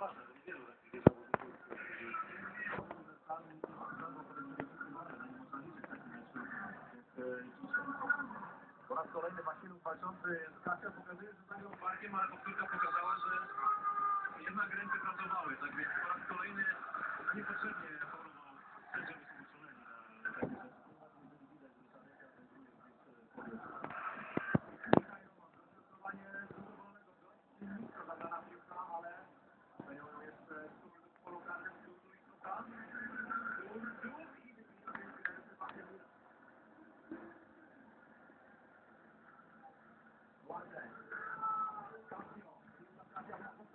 bardzo ważne, że wielu takich zawodników, po raz kolejny Wasilów walczący z Kasią pokazuje, że zajął barkiem, ale powtórka pokazała, że jednak ręce pracowały, tak więc po raz kolejny